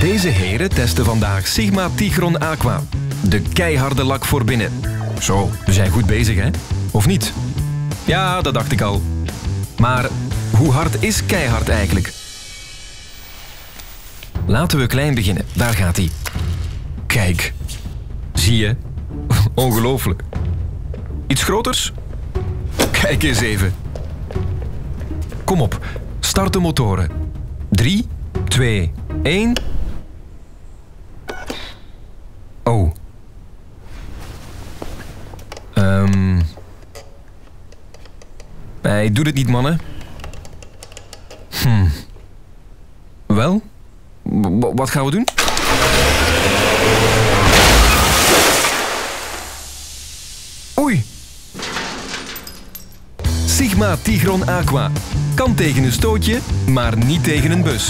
Deze heren testen vandaag Sigma Tigron Aqua. De keiharde lak voor binnen. Zo, we zijn goed bezig, hè? Of niet? Ja, dat dacht ik al. Maar hoe hard is keihard eigenlijk? Laten we klein beginnen. Daar gaat hij. Kijk. Zie je? Ongelooflijk. Iets groters? Kijk eens even. Kom op, start de motoren. 3, 2, 1. Ehm. Hij doet het niet, mannen. Hm. Wel? Wat gaan we doen? Oei. Sigma Tigron Aqua. Kan tegen een stootje, maar niet tegen een bus.